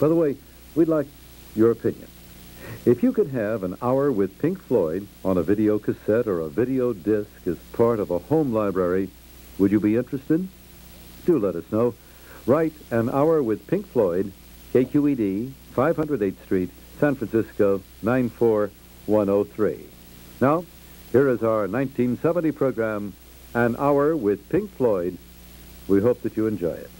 By the way, we'd like your opinion. If you could have an hour with Pink Floyd on a video cassette or a video disc as part of a home library, would you be interested? Do let us know. Write an hour with Pink Floyd, KQED, 508th Street, San Francisco, 94103. Now, here is our 1970 program, An Hour with Pink Floyd. We hope that you enjoy it.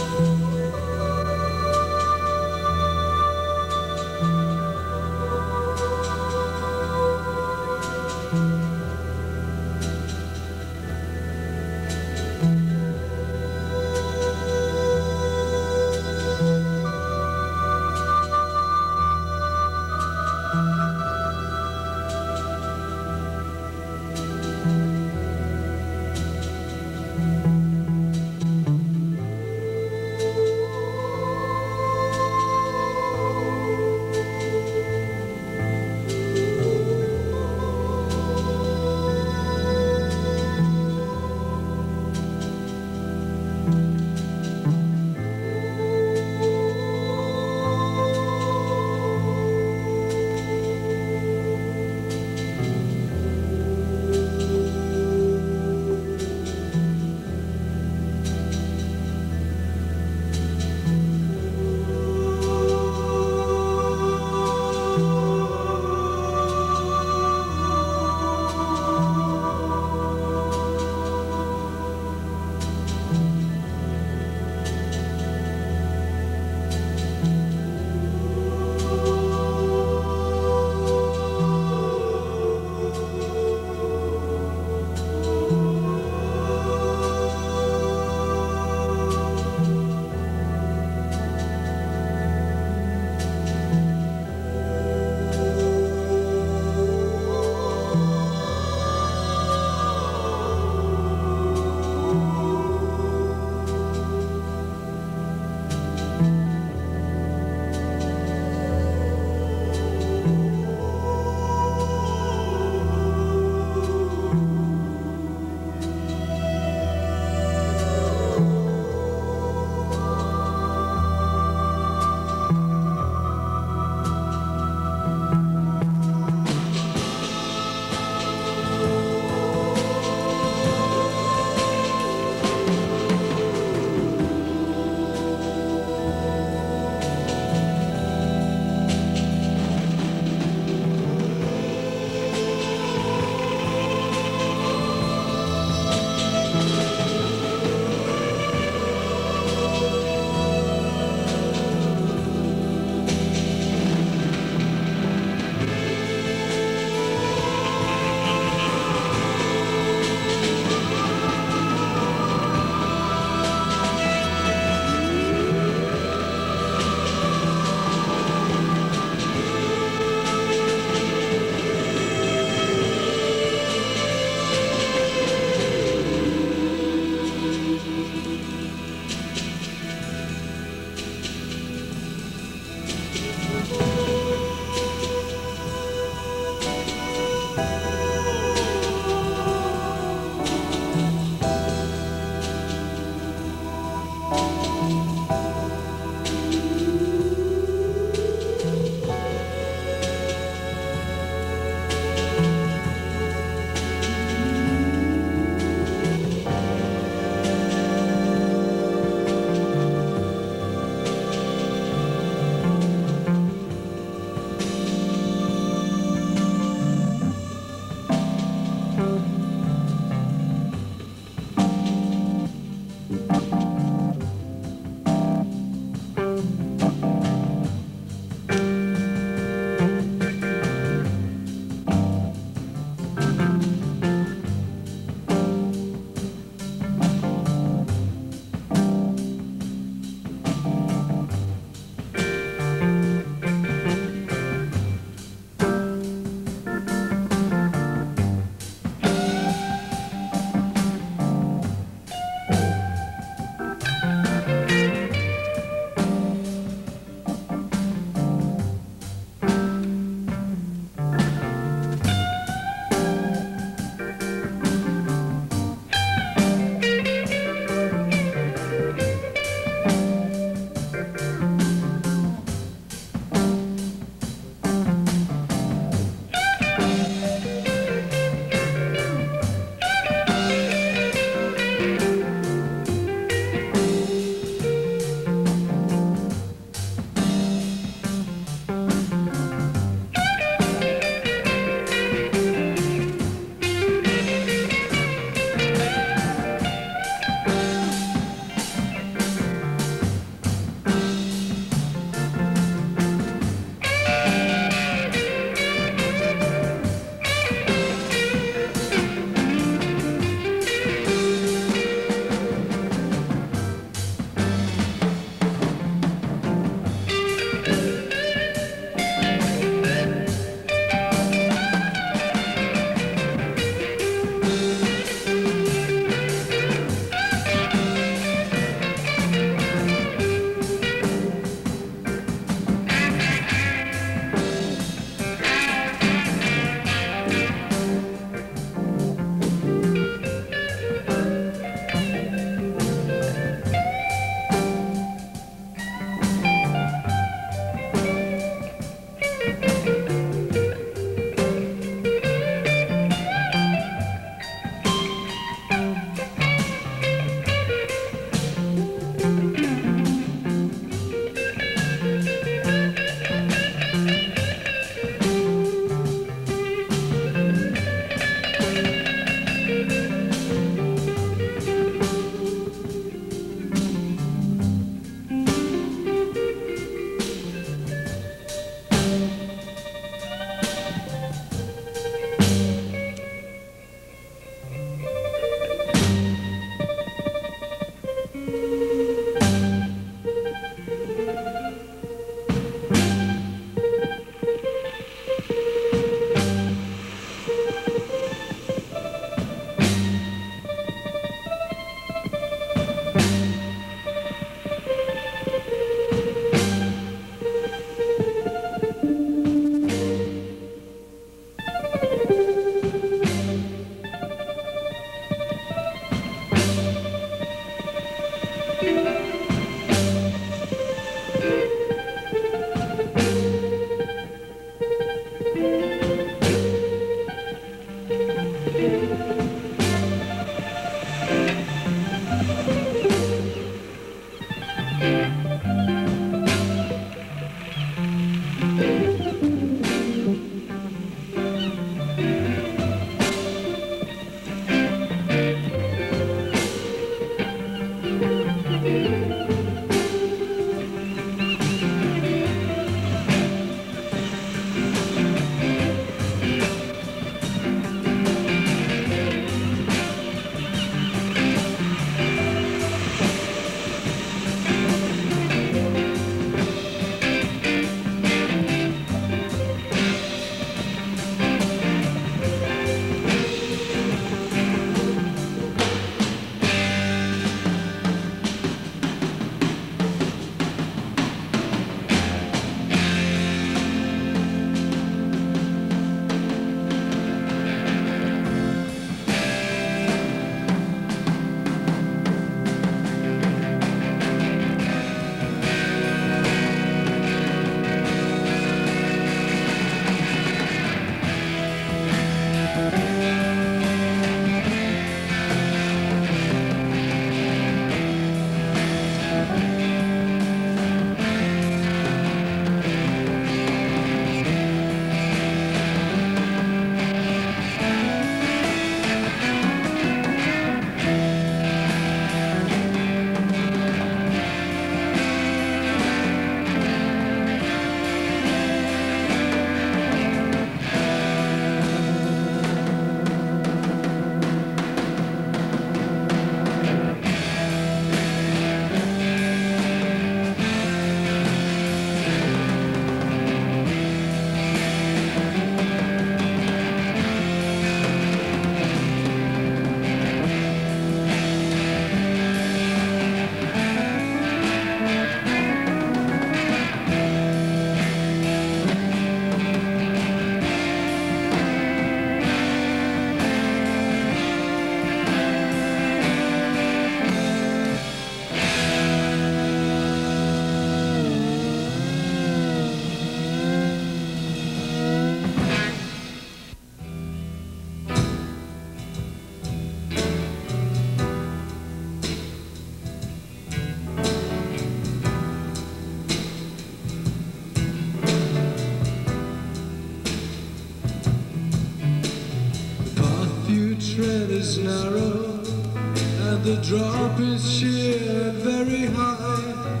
drop is sheer very high.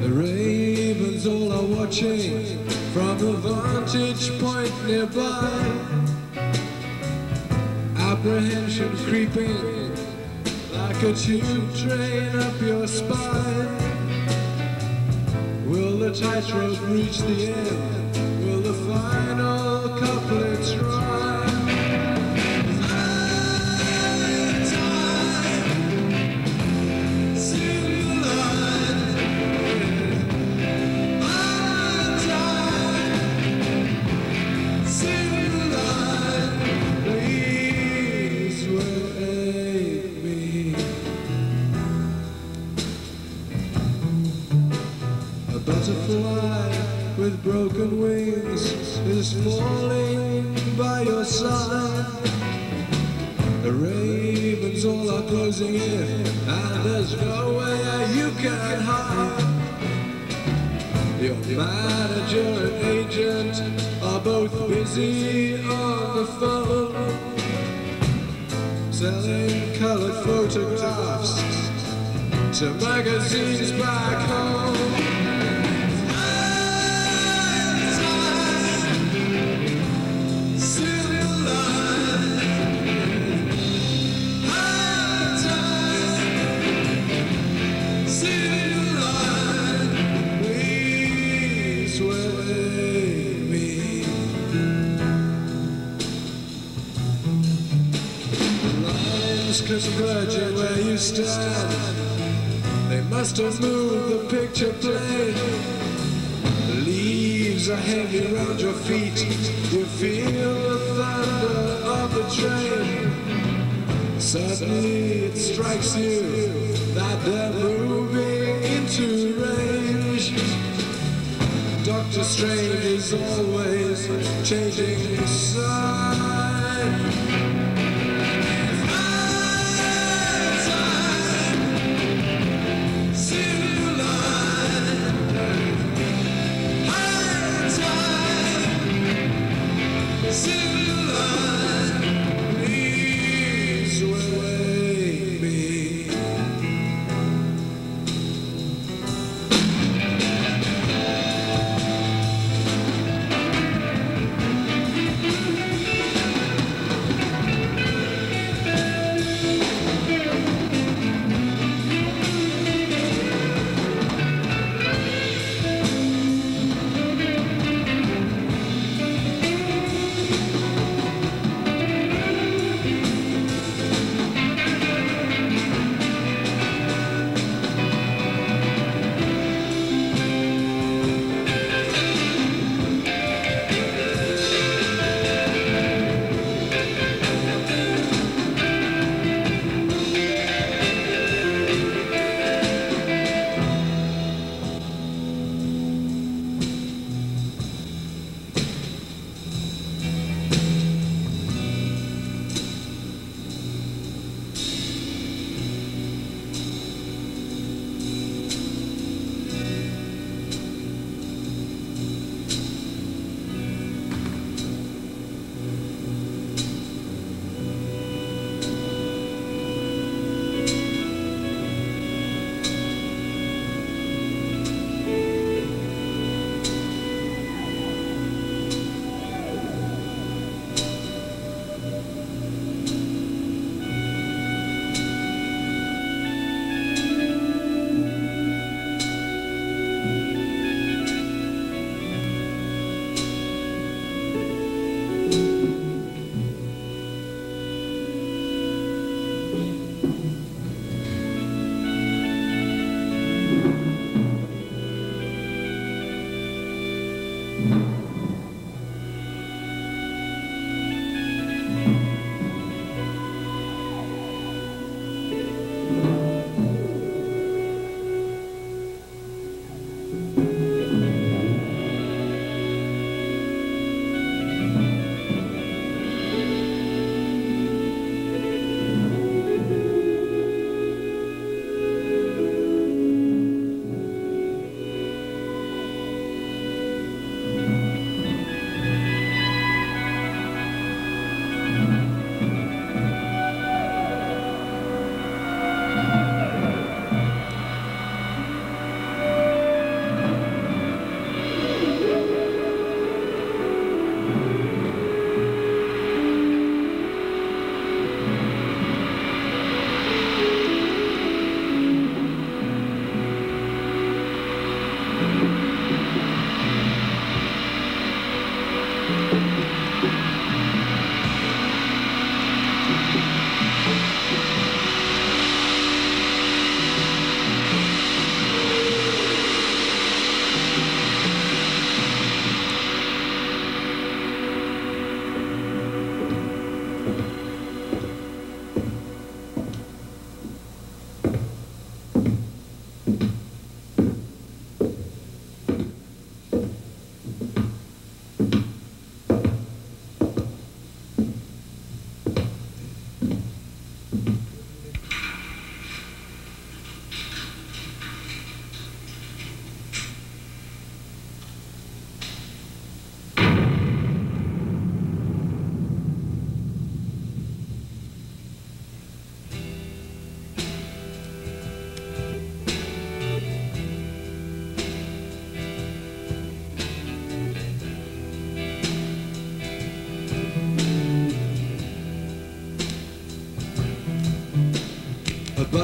The ravens all are watching from a vantage point nearby. Apprehension creeping like a tube train up your spine. Will the tightrope reach the end? To feet. You feel the thunder of the train. Suddenly it strikes you that they're moving into range. Doctor Strange is always changing his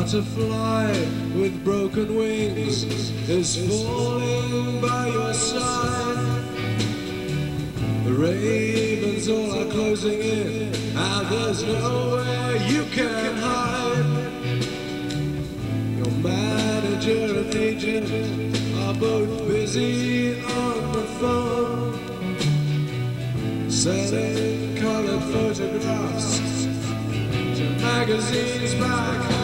butterfly with broken wings is falling by your side. The ravens all are closing in, and there's nowhere you can hide. Your manager and agent are both busy on the phone, selling colored photographs to magazines back home.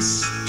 Splashing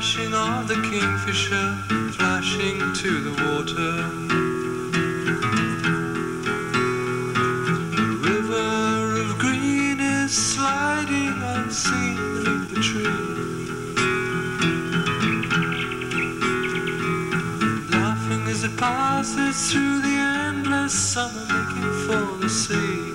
the kingfisher flashing to the water. A river of green is sliding unseen beneath the tree. Laughing as it passes through the endless summer, making for the sea.